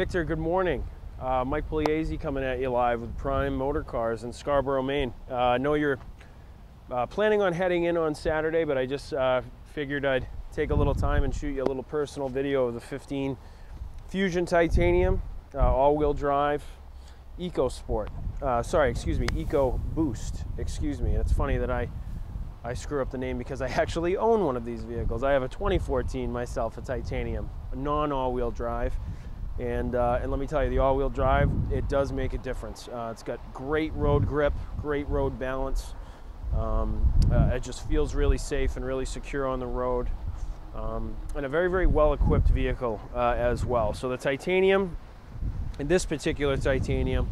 Victor, good morning. Uh, Mike Pugliese coming at you live with Prime Motor Cars in Scarborough, Maine. Uh, I know you're uh, planning on heading in on Saturday, but I just uh, figured I'd take a little time and shoot you a little personal video of the 15 Fusion Titanium, uh, all-wheel drive, EcoSport. Uh, sorry, excuse me, Eco Boost. Excuse me. And it's funny that I I screw up the name because I actually own one of these vehicles. I have a 2014 myself, a titanium, a non-all-wheel drive. And, uh, and let me tell you, the all-wheel drive, it does make a difference. Uh, it's got great road grip, great road balance. Um, uh, it just feels really safe and really secure on the road. Um, and a very, very well-equipped vehicle uh, as well. So the titanium, in this particular titanium,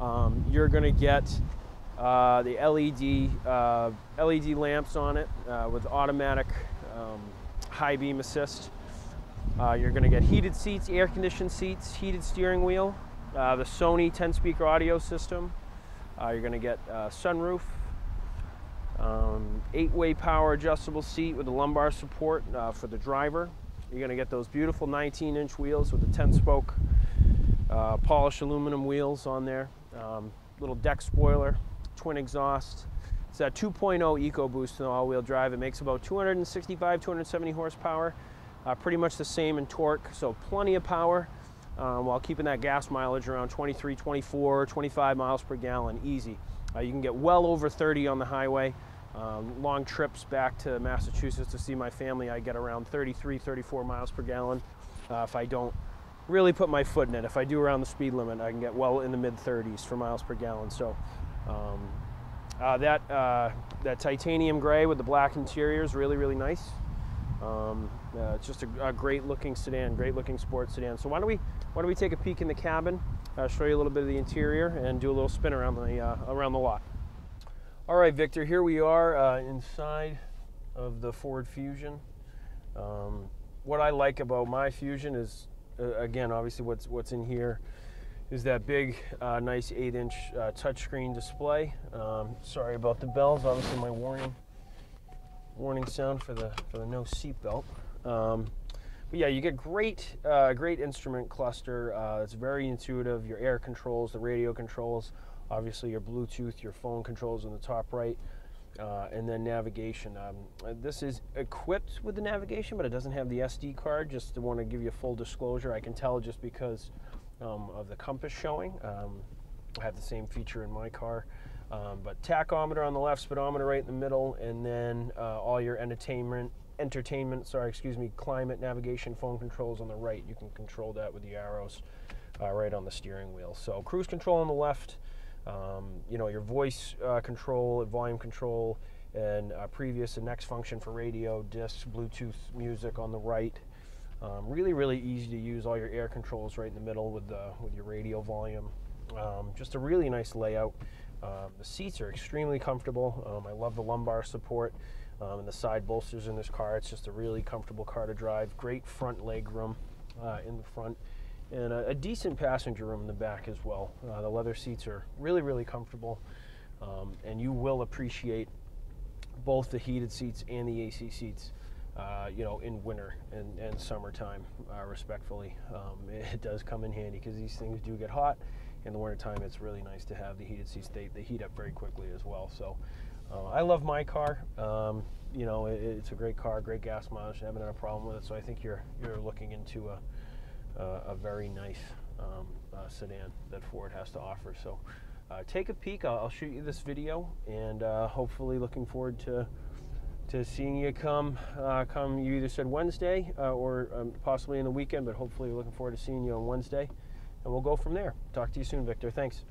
um, you're going to get uh, the LED uh, LED lamps on it with automatic um, high beam assist. Uh, you're going to get heated seats, air conditioned seats, heated steering wheel, uh, the Sony 10 speaker audio system. Uh, you're going to get sunroof, um, eight way power adjustable seat with the lumbar support for the driver. You're going to get those beautiful 19 inch wheels with the 10 spoke polished aluminum wheels on there. Um, little deck spoiler, twin exhaust. It's a 2.0 EcoBoost in all-wheel drive. It makes about 265, 270 horsepower, uh, pretty much the same in torque, so plenty of power um, while keeping that gas mileage around 23, 24, 25 miles per gallon, easy. Uh, you can get well over 30 on the highway. Um, long trips back to Massachusetts to see my family, I get around 33, 34 miles per gallon. Uh, if I don't really put my foot in it, if I do around the speed limit, I can get well in the mid 30s for miles per gallon. So um, uh, that, uh, that titanium gray with the black interior is really, really nice. Um, uh, it's just a, a, great looking sedan, great looking sports sedan. So why don't we, why don't we take a peek in the cabin, uh, show you a little bit of the interior and do a little spin around the, uh, around the lot. All right, Victor, here we are uh, inside of the Ford Fusion. Um, what I like about my Fusion is, again, obviously what's, what's in here is that big, uh, nice 8-inch uh, touchscreen display. Um, sorry about the bells. Obviously, my warning warning sound for the for the no seatbelt. Um, but yeah, you get great uh, great instrument cluster. Uh, it's very intuitive. Your air controls, the radio controls, obviously your Bluetooth, your phone controls in the top right. Uh, and then navigation. Um, this is equipped with the navigation, but it doesn't have the SD card. Just to want to give you full disclosure, I can tell just because um, of the compass showing. Um, I have the same feature in my car. Um, but tachometer on the left, speedometer right in the middle, and then uh, all your entertainment, entertainment, sorry, excuse me, climate, navigation, phone controls on the right. You can control that with the arrows uh, right on the steering wheel. So cruise control on the left, um, you know, your voice uh, control, volume control, and uh, previous and next function for radio, discs, Bluetooth music on the right. Um, really, really easy to use. All your air controls right in the middle with the with your radio volume. Um, just a really nice layout. Um, the seats are extremely comfortable. Um, I love the lumbar support um, and the side bolsters in this car. It's just a really comfortable car to drive. Great front leg room uh, in the front and a, a, decent passenger room in the back as well. Uh, the leather seats are really, really comfortable, um, and you will appreciate both the heated seats and the AC seats uh, you know, in winter and, and summertime, uh, respectfully. Um, it does come in handy because these things do get hot. In the wintertime, it's really nice to have the heated seats. They, they heat up very quickly as well. So uh, I love my car. Um, you know, it, it's a great car, great gas mileage. I haven't had a problem with it. So I think you're, you're looking into a, a, very nice um, uh, sedan that Ford has to offer. So uh, take a peek. I'll, I'll, shoot you this video and uh, hopefully looking forward to to seeing you come. Uh, come, you either said Wednesday or um, possibly in the weekend, but hopefully looking forward to seeing you on Wednesday. And we'll go from there. Talk to you soon, Victor. Thanks.